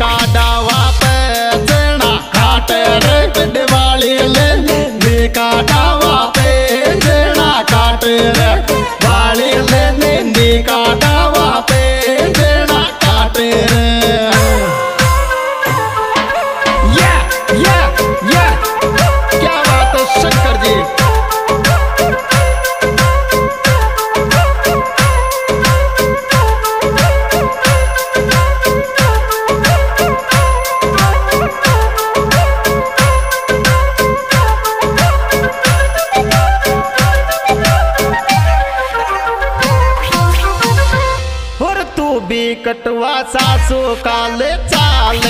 काडा वापे चेना काटे रे दिवाली ले काडा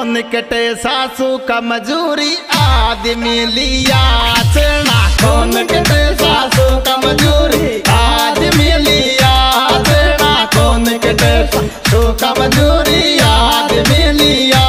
फिर कौन कटे सासू का मजूरी आदमी लिया चना कौन कटे सासू का मजूरी आदमी लिया चना कौन कटे सासू का मजूरी आदमी लिया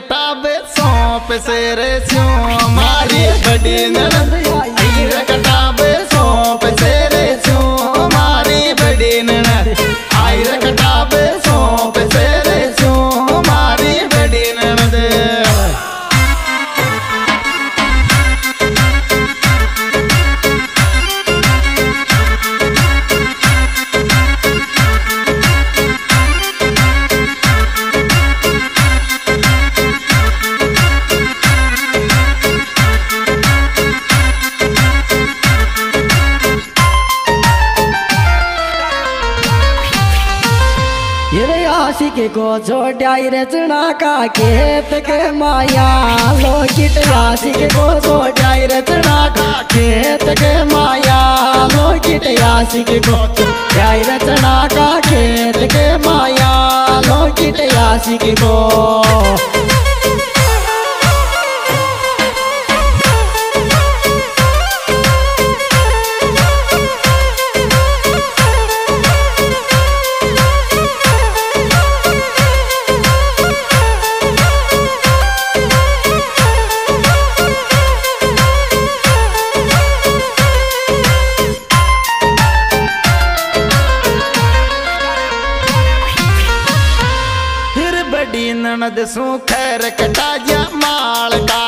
कटाबे सौंप से रे स्यों हमारी बड़ी ननद कटाबे सौंप से को छोटाई रचना का खेत के माया। लो किटिया के को छोटाई रचना का खेत के माया। लो लोकित के को छोटाई रचना का खेत के माया। लोकित आशिक के फिर ननद खैर कटा जा माल काचना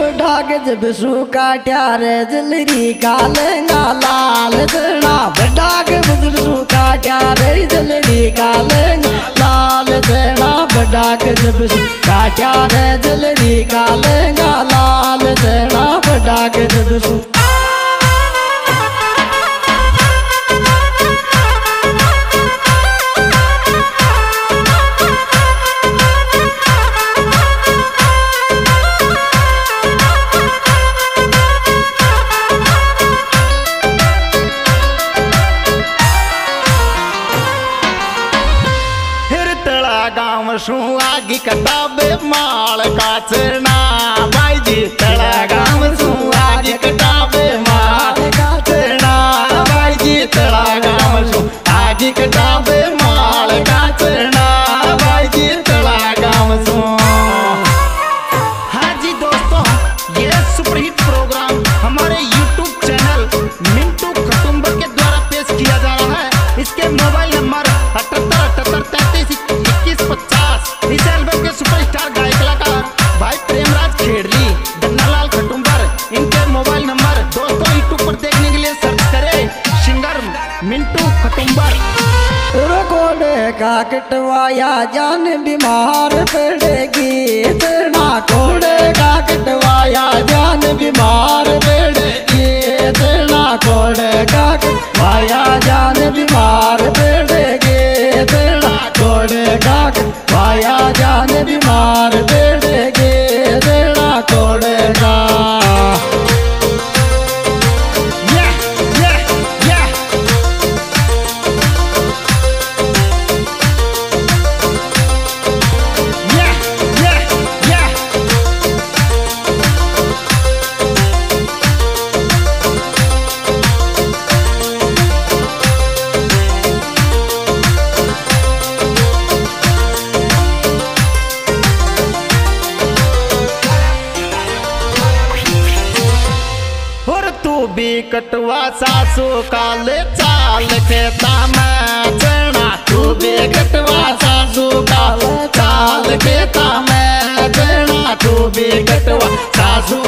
के जब सूखा ट्यारे जलरी कालेंगा लाल। जना बडाग बुज़ुर्ग सूखा ट्यारे जलरी कालेंगा लाल। जना बडाग जब सूखा ट्यारे जलरी कालेंगा लाल। जना बडाग जब सूखा आगी कटाबे माल मिंटू खटुम्बर कोड़े का कटवाया, जान बीमार पड़ेगी इतना कोड़े का कटवाया, जान बीमार पड़ेगी इतना कोड़े का कटवा सासू काले चाल खेता मैं। चढ़ा तू बे कटवा सासू काले चाल खेता मैं। चढ़ा तू बे कटवा सासू